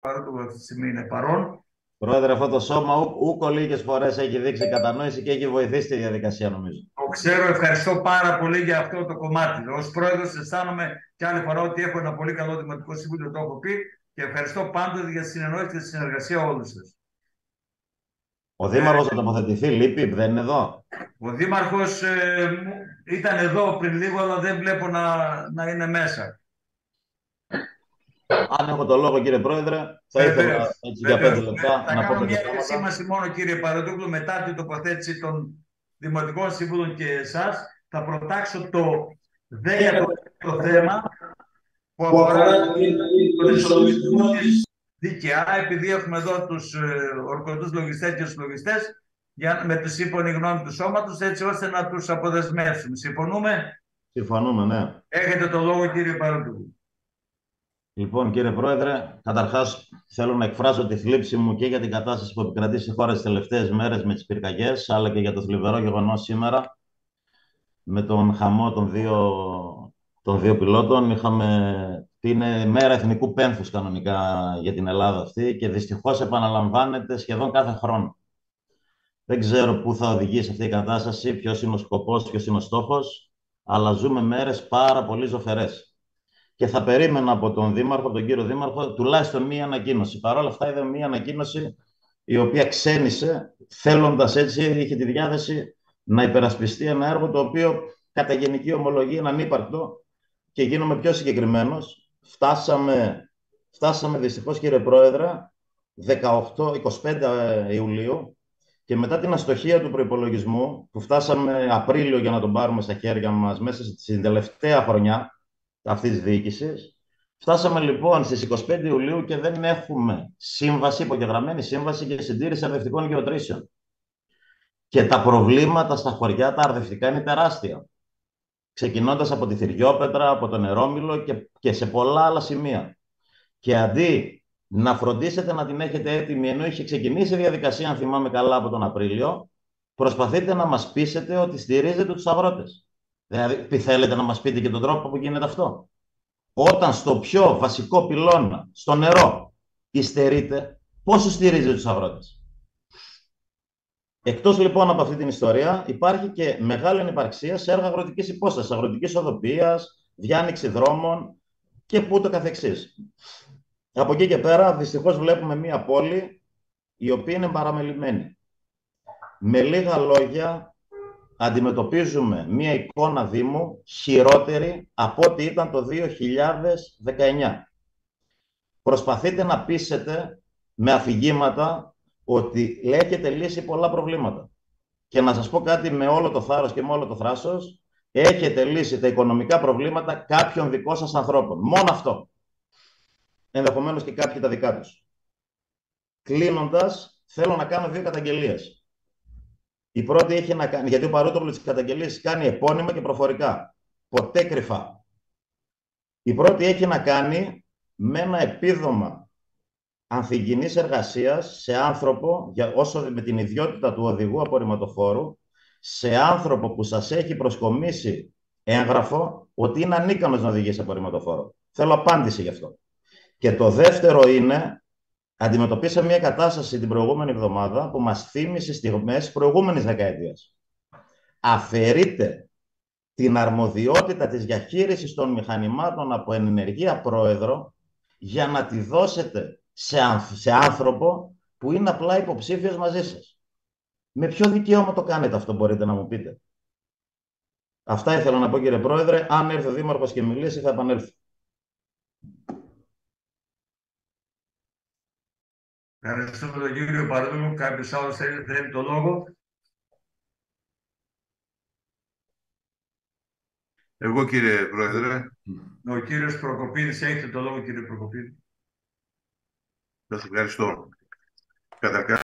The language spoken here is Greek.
Παρότου αυτή τη στιγμή είναι παρόν. Πρόεδρε, αυτό το σώμα ούκο λίγες φορές έχει δείξει κατανόηση και έχει βοηθήσει τη διαδικασία, νομίζω. Το ξέρω, ευχαριστώ πάρα πολύ για αυτό το κομμάτι. Ω πρόεδρος, αισθάνομαι και άλλη φορά ότι έχω ένα πολύ καλό δημοτικό συμβούλιο, το έχω πει και ευχαριστώ πάντοτε για τη συνεννόηση και τη συνεργασία όλους σας. Ο Δήμαρχος θα τοποθετηθεί, λείπει, δεν είναι εδώ; Ο Δήμαρχος ε, ήταν εδώ πριν λίγο, αλλά δεν βλέπω να, να είναι μέσα. Αν έχω το λόγο, κύριε Πρόεδρε, θα ήθελα έτσι, για πέντε λεπτά θα να πω κάνω μια πράγματα. επισήμανση μόνο, κύριε Παραδούκλου, μετά την τοποθέτηση των Δημοτικών Συμβούλων και εσάς. Θα προτάξω το ΔΕΙΑ το, το θέμα που αφορά τον ισολογισμό της ΔΚΑ, επειδή έχουμε εδώ τους ε, ορκωτούς λογιστές και του λογιστέ, με τη σύμφωνη γνώμη του σώματος, έτσι ώστε να τους αποδεσμεύσουμε. Συμφωνούμε; Συμφωνούμε, ναι. Έχετε το λόγο, κύριε Παραδούκλου. Λοιπόν, κύριε Πρόεδρε, καταρχάς θέλω να εκφράσω τη θλίψη μου και για την κατάσταση που επικρατεί στη χώρα τι τελευταίες μέρες με τις πυρκαγιές, αλλά και για το θλιβερό γεγονός σήμερα με τον χαμό των δύο, των δύο πιλότων. Είχαμε, είναι μέρα εθνικού πένθους κανονικά για την Ελλάδα αυτή και δυστυχώς επαναλαμβάνεται σχεδόν κάθε χρόνο. Δεν ξέρω πού θα οδηγήσει αυτή η κατάσταση, ποιος είναι ο σκοπός, ποιος είναι ο στόχος, αλλά ζούμε μέρες πάρα πολύ ζωφερές και θα περίμενα από τον Δήμαρχο, τον κύριο Δήμαρχο, τουλάχιστον μία ανακοίνωση. Παρ' όλα αυτά, είδα μία ανακοίνωση η οποία ξένησε, θέλοντας έτσι, είχε τη διάθεση να υπερασπιστεί ένα έργο το οποίο κατά γενική ομολογία είναι ανύπαρκτο και γίνομαι πιο συγκεκριμένος. Φτάσαμε, φτάσαμε δυστυχώς, κύριε Πρόεδρε, 18-25 Ιουλίου και μετά την αστοχία του προπολογισμού, που φτάσαμε Απρίλιο για να τον πάρουμε στα χέρια μας μέσα στην τελευταία χρονιά, αυτής της διοίκησης. Φτάσαμε λοιπόν στις 25 Ιουλίου και δεν έχουμε σύμβαση, υπογεγραμμένη σύμβαση για συντήρηση αρδευτικών γεωτρήσεων. Και τα προβλήματα στα χωριά τα αρδευτικά είναι τεράστια. Ξεκινώντας από τη Θηριόπετρα, από τον Νερόμιλο και, και σε πολλά άλλα σημεία. Και αντί να φροντίσετε να την έχετε έτοιμη, ενώ είχε ξεκινήσει η διαδικασία, αν θυμάμαι καλά, από τον Απρίλιο, προσπαθείτε να μας πείσετε ότι στηρίζετε τους αγρότες. Δηλαδή, θέλετε να μας πείτε και τον τρόπο που γίνεται αυτό; Όταν στο πιο βασικό πυλώνα, στο νερό, υστερείτε, πόσο στηρίζετε τους αγρότες; Εκτός λοιπόν από αυτή την ιστορία, υπάρχει και μεγάλη ανυπαρξία σε έργα αγροτικής υπόστασης, αγροτικής οδοποιίας, διάνοιξη δρόμων και πούτο καθεξής. Από εκεί και πέρα, δυστυχώς βλέπουμε μία πόλη η οποία είναι παραμελημένη. Με λίγα λόγια, αντιμετωπίζουμε μία εικόνα Δήμου χειρότερη από ό,τι ήταν το 2019. Προσπαθείτε να πείσετε με αφηγήματα ότι έχετε λύσει πολλά προβλήματα. Και να σας πω κάτι με όλο το θάρρος και με όλο το θράσος, έχετε λύσει τα οικονομικά προβλήματα κάποιων δικών σας ανθρώπων. Μόνο αυτό. Ενδεχομένως και κάποιοι τα δικά τους. Κλείνοντας, θέλω να κάνω δύο καταγγελίες. Η πρώτη έχει να κάνει, γιατί ο παρότοπλο της καταγγελίας κάνει επώνυμα και προφορικά. Ποτέ κρυφά. Η πρώτη έχει να κάνει με ένα επίδομα ανθυγινής εργασίας σε άνθρωπο, για όσο με την ιδιότητα του οδηγού απορριμματοφόρου, σε άνθρωπο που σας έχει προσκομίσει έγγραφο ότι είναι ανίκανος να οδηγήσει απορριμματοφόρο. Θέλω απάντηση γι' αυτό. Και το δεύτερο είναι αντιμετωπίσαμε μια κατάσταση την προηγούμενη εβδομάδα που μας θύμισε στιγμές προηγούμενης δεκαετίας. Αφαιρείται την αρμοδιότητα της διαχείρισης των μηχανημάτων από ενεργεία πρόεδρο για να τη δώσετε σε, σε άνθρωπο που είναι απλά υποψήφιος μαζί σας. Με ποιο δικαίωμα το κάνετε αυτό μπορείτε να μου πείτε; Αυτά ήθελα να πω κύριε Πρόεδρε. Αν έρθει ο Δήμαρχος και μιλήσει θα επανέλθω. Ευχαριστούμε τον κύριο Παραδούλου. Κάποιος άλλος θέλει, θέλει το λόγο. Εγώ κύριε Πρόεδρε. Ο κύριος Προκοπίδης, έχετε το λόγο κύριε Προκοπίδη. Σας ευχαριστώ. Καταρχάς